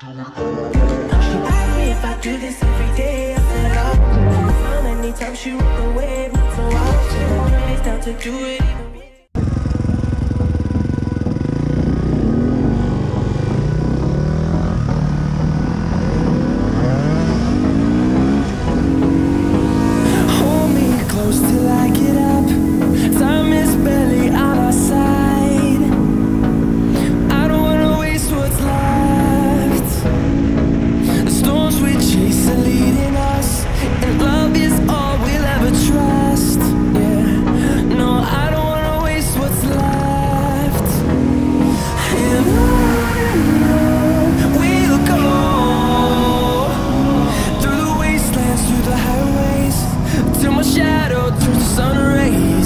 She I. I away, often. It's down to do it shadow through the sun rays.